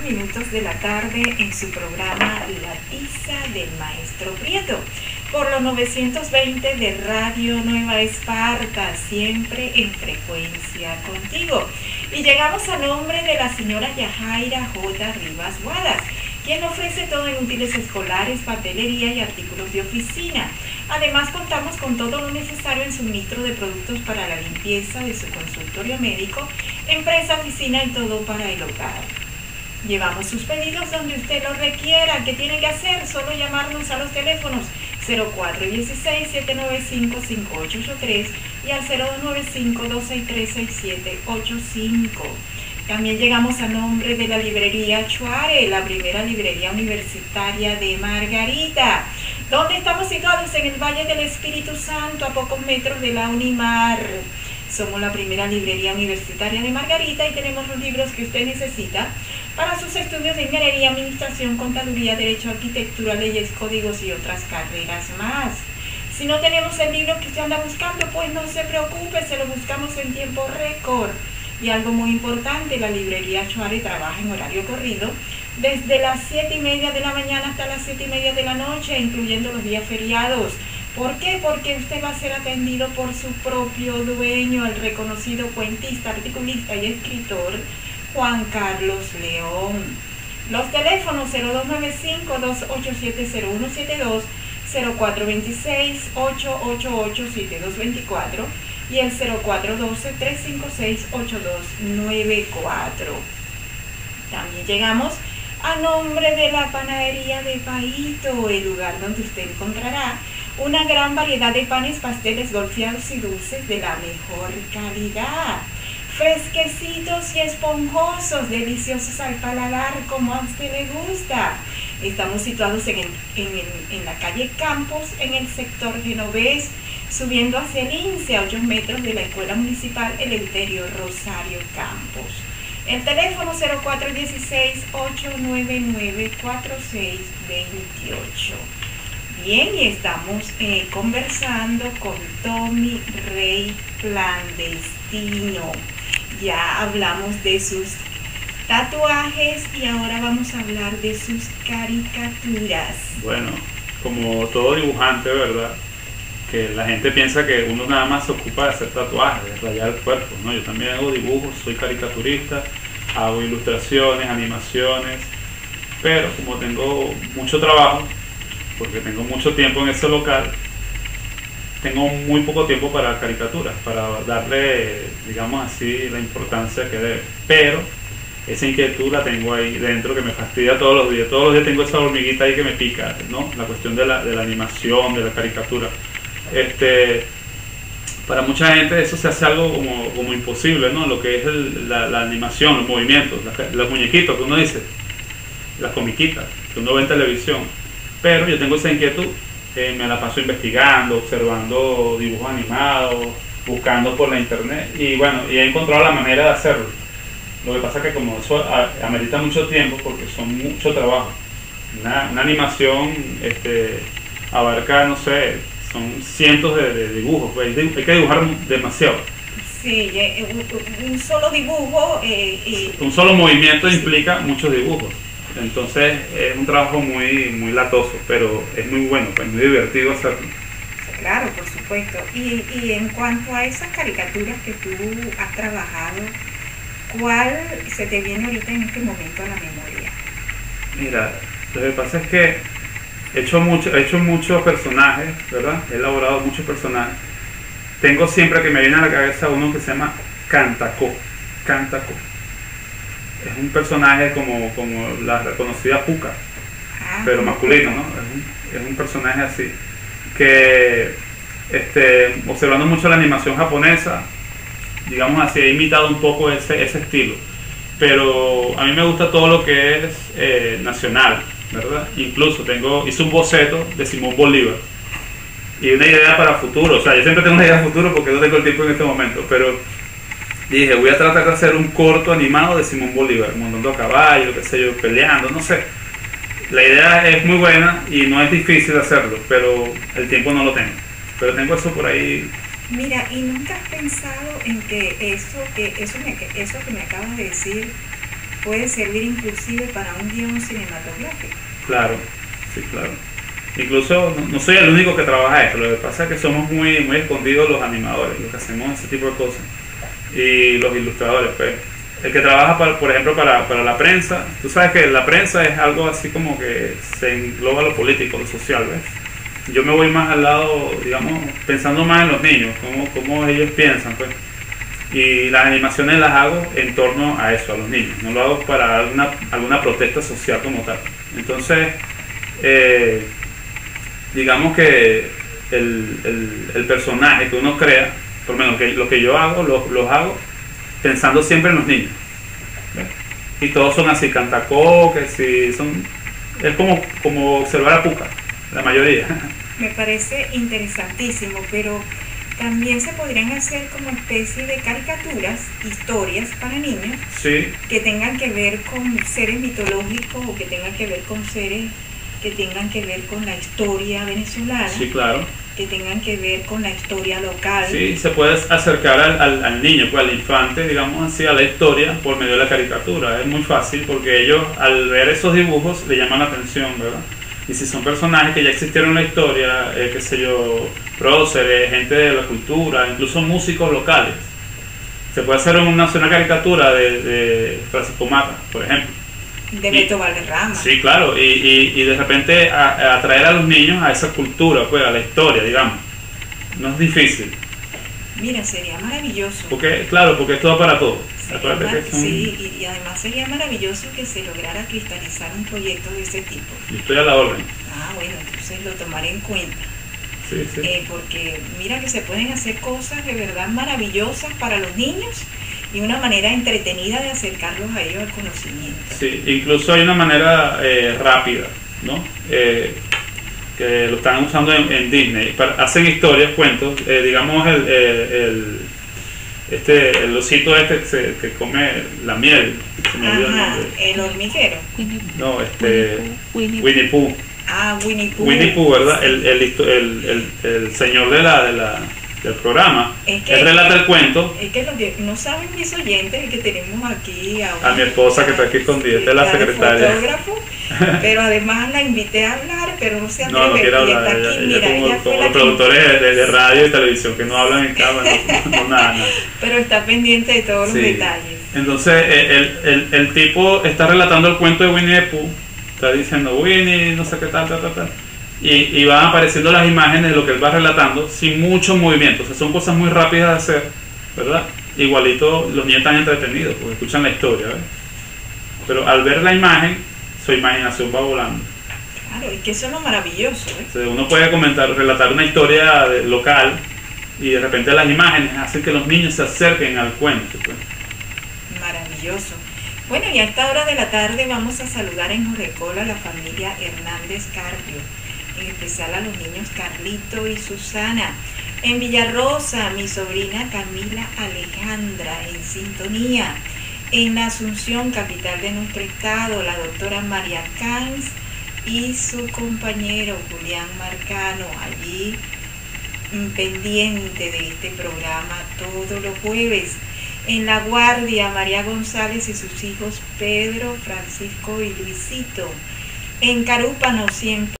minutos de la tarde en su programa La Tiza del Maestro Prieto, por los 920 de Radio Nueva Esparta, siempre en frecuencia contigo. Y llegamos a nombre de la señora Yajaira J. Rivas Guadas quien ofrece todo en útiles escolares, papelería y artículos de oficina. Además, contamos con todo lo necesario en suministro de productos para la limpieza de su consultorio médico, empresa, oficina y todo para el hogar. Llevamos sus pedidos donde usted los requiera. ¿Qué tiene que hacer? Solo llamarnos a los teléfonos 0416-795-5883 y al 0295-263-6785. También llegamos a nombre de la librería Chuare, la primera librería universitaria de Margarita, donde estamos situados en el Valle del Espíritu Santo, a pocos metros de la Unimar. Somos la primera librería universitaria de Margarita y tenemos los libros que usted necesita para sus estudios de ingeniería, administración, contaduría, derecho, arquitectura, leyes, códigos y otras carreras más. Si no tenemos el libro que usted anda buscando, pues no se preocupe, se lo buscamos en tiempo récord. Y algo muy importante, la librería Chuare trabaja en horario corrido desde las 7 y media de la mañana hasta las 7 y media de la noche, incluyendo los días feriados. ¿Por qué? Porque usted va a ser atendido por su propio dueño, el reconocido cuentista, articulista y escritor Juan Carlos León. Los teléfonos 0295-287-0172, 0426-888-7224 y el 0412-356-8294. También llegamos a nombre de la panadería de Paito, el lugar donde usted encontrará una gran variedad de panes, pasteles, golfeados y dulces de la mejor calidad. Fresquecitos y esponjosos, deliciosos al paladar, como a usted le gusta. Estamos situados en, la calle Campos, en el sector genovés, subiendo hacia el INSE a 8 metros de la Escuela Municipal Eleuterio Rosario Campos. El teléfono 0416-899-4628. Bien, y estamos eh, conversando con Tommy Rey Clandestino. Ya hablamos de sus tatuajes y ahora vamos a hablar de sus caricaturas. Bueno, como todo dibujante, ¿verdad? que la gente piensa que uno nada más se ocupa de hacer tatuajes, de rayar el cuerpo, ¿no? Yo también hago dibujos, soy caricaturista, hago ilustraciones, animaciones, pero como tengo mucho trabajo, porque tengo mucho tiempo en ese local, tengo muy poco tiempo para caricaturas, para darle, digamos así, la importancia que debe. Pero esa inquietud la tengo ahí dentro que me fastidia todos los días. Todos los días tengo esa hormiguita ahí que me pica, ¿no? La cuestión de la, de la animación, de la caricatura. Este, para mucha gente eso se hace algo como, imposible, ¿no? Lo que es la, animación, los movimientos, los muñequitos que uno dice, las comiquitas que uno ve en televisión. Pero yo tengo esa inquietud, eh, me la paso investigando, observando dibujos animados, buscando por la internet y bueno, y he encontrado la manera de hacerlo. Lo que pasa es que como eso amerita mucho tiempo porque son mucho trabajo. Una, una animación este, abarca, no sé, son cientos de, dibujos, pues, hay que dibujar demasiado. Sí, eh, un, solo dibujo. Eh, un solo movimiento implica muchos dibujos. Entonces es un trabajo muy, muy latoso, pero es muy bueno, pues muy divertido hacerlo. Claro, por supuesto. Y, y en cuanto a esas caricaturas que tú has trabajado, ¿cuál se te viene ahorita en este momento a la memoria? Mira, lo que pasa es que He hecho, mucho, he hecho muchos personajes, ¿verdad? He elaborado muchos personajes. Tengo siempre que me viene a la cabeza uno que se llama Cantaco. Cantaco. Es un personaje como, como la reconocida Puka, ah. pero masculino, ¿no? Es un, personaje así. Que este, observando mucho la animación japonesa, digamos así, he imitado un poco ese, ese estilo. Pero a mí me gusta todo lo que es eh, nacional, ¿verdad? Incluso tengo, hice un boceto de Simón Bolívar y una idea para futuro, o sea, yo siempre tengo una idea de futuro porque no tengo el tiempo en este momento, pero dije, voy a tratar de hacer un corto animado de Simón Bolívar, montando a caballo, qué sé yo, peleando, no sé. La idea es muy buena y no es difícil hacerlo, pero el tiempo no lo tengo. Pero tengo eso por ahí. Mira, ¿y nunca has pensado en que eso que, eso, me, eso que me acabas de decir puede servir inclusive para un guion cinematográfico. Claro, sí, claro. Incluso no, soy el único que trabaja esto, lo que pasa es que somos muy, muy escondidos los animadores, los que hacemos ese tipo de cosas, y los ilustradores, pues. El que trabaja, para, por ejemplo, para, para la prensa, tú sabes que la prensa es algo así como que se engloba lo político, lo social, ¿ves? Yo me voy más al lado, digamos, pensando más en los niños, cómo, cómo ellos piensan, pues y las animaciones las hago en torno a eso, a los niños. No lo hago para alguna, alguna protesta social como tal. Entonces, eh, digamos que el, personaje que uno crea, por lo menos que, lo que yo hago, los hago pensando siempre en los niños. Y todos son así, cantacoques, si son, es como, como observar a Puca, la mayoría. Me parece interesantísimo, pero también se podrían hacer como especie de caricaturas, historias para niños, que tengan que ver con seres mitológicos o que tengan que ver con seres que tengan que ver con la historia venezolana. Sí, claro. Que tengan que ver con la historia local. Sí, se puede acercar al, al, niño, pues al infante, digamos así, a la historia por medio de la caricatura. Es muy fácil porque ellos al ver esos dibujos le llaman la atención, ¿verdad? Y si son personajes que ya existieron en la historia, eh, qué sé yo, próceres, gente de la cultura, incluso músicos locales. Se puede hacer una, una caricatura de, de Francisco Mata, por ejemplo. De Beto Valderrama. Sí, claro, y, y, de repente atraer a los niños a esa cultura, pues a la historia, digamos. No es difícil. Mira, sería maravilloso. Porque, claro, porque es todo para todos. Sí, y, además sería maravilloso que se lograra cristalizar un proyecto de ese tipo. Y estoy a la orden. Ah, bueno, entonces lo tomaré en cuenta. Sí, sí. Eh, porque mira que se pueden hacer cosas de verdad maravillosas para los niños y una manera entretenida de acercarlos a ellos al conocimiento. Sí, incluso hay una manera eh, rápida, ¿no? Eh, que lo están usando en, Disney. hacen historias, cuentos, digamos el este, el osito este que come la miel. Ajá, el, hormiguero. No, este. Winnie Pooh. Ah, Winnie Pooh. Winnie Pooh, ¿verdad? El, el, el, el, señor de la, de la, del programa. Es que, Él relata el cuento. Es que lo que no saben mis oyentes es que tenemos aquí a, a mi esposa que está aquí escondida, esta es la secretaria. Fotógrafo, pero además la invité a hablar, pero no se atreve. No, no quiere hablar. Está aquí, ella, mira, como, los productores de, radio y televisión que no hablan en cámara, no, nada, Pero está pendiente de todos los detalles. Entonces, eh, el, el, el, tipo está relatando el cuento de Winnie the Pooh, está diciendo Winnie, no sé qué tal, tal, tal, tal y, van apareciendo las imágenes de lo que él va relatando sin mucho movimiento. O sea, son cosas muy rápidas de hacer, ¿verdad? Igualito los niños están entretenidos porque escuchan la historia, ¿ves? Pero al ver la imagen, su imaginación va volando. Claro, y que eso es lo maravilloso. ¿eh? uno puede comentar, relatar una historia local y de repente las imágenes hacen que los niños se acerquen al cuento. Pues. Maravilloso. Bueno, y a esta hora de la tarde vamos a saludar en Jorrecola a la familia Hernández Carpio en especial a los niños Carlito y Susana. En Villarrosa, mi sobrina Camila Alejandra en sintonía. En Asunción, capital de nuestro estado, la doctora María Cans y su compañero Julián Marcano, allí mm, pendiente de este programa todos los jueves. En La Guardia, María González y sus hijos Pedro, Francisco y Luisito. En Carúpano siempre.